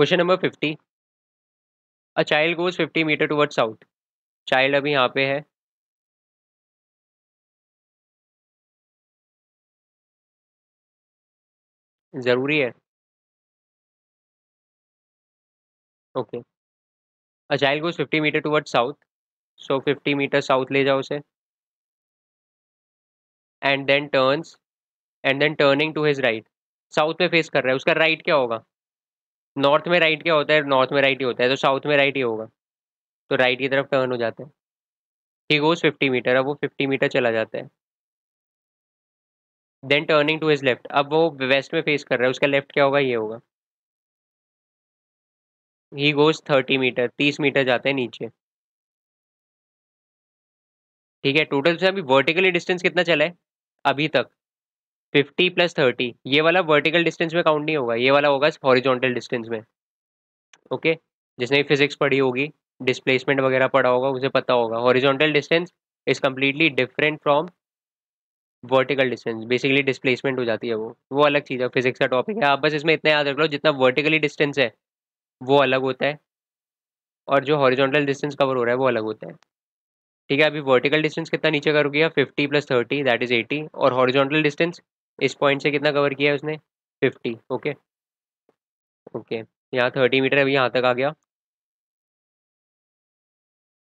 Question number fifty a child goes fifty metre toward south child अभी यहाँ पे है। ज़रूरी है। Okay a child goes fifty metre toward south so fifty metre south ले जाओ उसे। And then turns and then turning to his right south में फेस कर रहा है। उसका राइट right क्या होगा? नॉर्थ में राइट क्या होता है? नॉर्थ में राइट ही होता है तो साउथ में राइट ही होगा। तो राइट की तरफ़ टर्न हो जाता है। ही गोज फिफ्टी मीटर, अब वो फिफ्टी मीटर चला जाता है। Then turning to his left अब वो वेस्ट में फेस कर रहा है, उसका लेफ़्ट क्या होगा? ये होगा। ही गोज थर्टी मीटर तीस मीटर जाते हैं नीचे। ठीक है टोटल से अभी वर्टिकली डिस्टेंस कितना चला है? अभी तक। फिफ्टी प्लस थर्टी, ये वाला वर्टिकल डिस्टेंस में काउंट नहीं होगा, ये वाला होगा हॉरिजॉन्टल डिस्टेंस में। ओके जिसने फिजिक्स पढ़ी होगी डिस्प्लेसमेंट वगैरह पढ़ा होगा, उसे पता होगा। Horizontal distance is completely different from vertical distance basically displacement हो जाती है वो। वो अलग चीज़ है फिजिक्स का टॉपिक है। आप बस इसमें इतना याद रख लो, जितना वर्टिकली डिस्टेंस है, वो अलग होता है। और जो हॉरिजॉन्टल डिस्टेंस कवर हो रहा है, वो अलग होता है। ठीक है? अभी वर्टिकल डिस्टेंस कितना नीचे किया fifty plus thirty that is eighty और हॉरिजॉन्टल डिस्टेंस इस पॉइंट से कितना कवर किया है उसने? Fifty, okay. ओके, यहाँ थर्टी मीटर अभी यहाँ तक आ गया।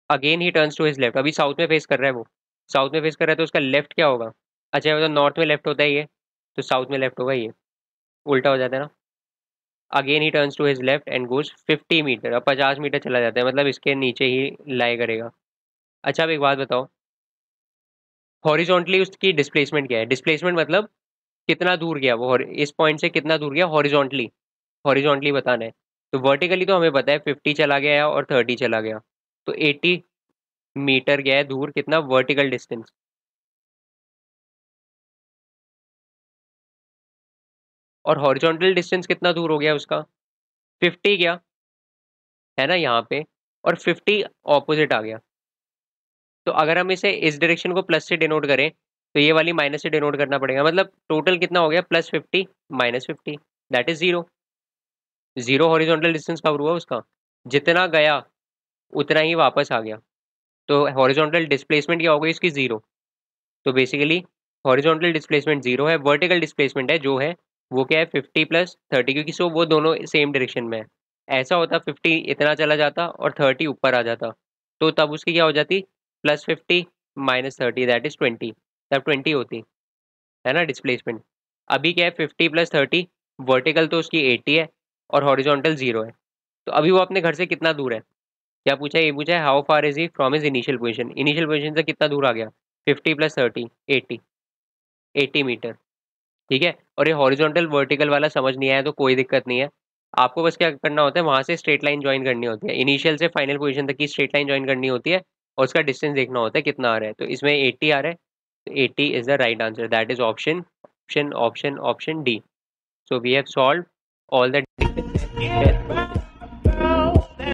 Again he turns to his left अभी साउथ में फेस कर रहा है वो। साउथ में फेस कर रहा है तो उसका लेफ़्ट क्या होगा? अच्छा मतलब नॉर्थ में लेफ़्ट होता है ये तो साउथ में लेफ़्ट होगा ये। उल्टा हो जाता है ना। Again he turns to his left and goes fifty metre अब पचास मीटर चला जाता है मतलब इसके नीचे ही लाई करेगा। अच्छा अब एक बात बताओ। हॉरिजॉन्टली उसकी डिस्प्लेसमेंट क्या है? डिस्प्लेसमेंट मतलब कितना दूर गया वो? इस पॉइंट से कितना दूर गया? हॉरिजॉन्टली हॉरिजॉन्टली बताना है। तो वर्टिकली तो हमें पता है फिफ्टी चला गया है और थर्टी चला गया। तो एट्टी मीटर गया है दूर, कितना? वर्टिकल डिस्टेंस और हॉरिजॉन्टल डिस्टेंस कितना दूर हो गया उसका? फिफ्टी गया। है ना यहाँ पे? और फिफ्टी ऑपोजिट आ गया। तो अगर हम इसे इस डायरेक्शन को प्लस से डिनोट करें तो ये वाली माइनस से डिनोट करना पड़ेगा। मतलब टोटल कितना हो गया? Plus fifty minus fifty that is zero zero horizontal distance cover हुआ उसका। जितना गया, उतना ही वापस आ गया। तो हॉरिजॉन्टल डिस्प्लेसमेंट क्या होगा इसकी ज़ीरो तो बेसिकली हॉरिजॉन्टल डिस्प्लेसमेंट ज़ीरो है वर्टिकल डिस्प्लेसमेंट है, जो है, वो क्या है? फिफ्टी प्लस थर्टी क्योंकि सो वो दोनों सेम डायरेक्शन में है। ऐसा होता फिफ्टी इतना चला जाता और थर्टी ऊपर आ जाता। तो तब उसकी क्या हो जाती? Plus fifty minus thirty that is twenty तब ट्वेंटी होती, है ना डिस्प्लेसमेंट अभी क्या है फिफ्टी प्लस थर्टी वर्टिकल तो उसकी एटी है और हॉरिजॉन्टल ज़ीरो है। तो अभी वो अपने घर से कितना दूर है? क्या पूछा ये पूछा है how far is he from is initial position initial position से कितना दूर आ गया? Fifty plus thirty eighty eighty metre ठीक है? और ये हॉरिजॉन्टल वर्टिकल वाला समझ नहीं आया तो कोई दिक्कत नहीं है। आपको बस क्या करना होता है, वहाँ से स्ट्रेट लाइन ज्वाइन करनी होती है। इनिशियल से फाइनल पोजीशन तक की स्ट्रेट लाइन ज्वाइन करनी होती है और उसका डिस्टेंस देखना होता है कितना आ रहा है। तो इसमें एट्टी आ रहा है 80 is the right answer. That is option option option option d. So we have solved all the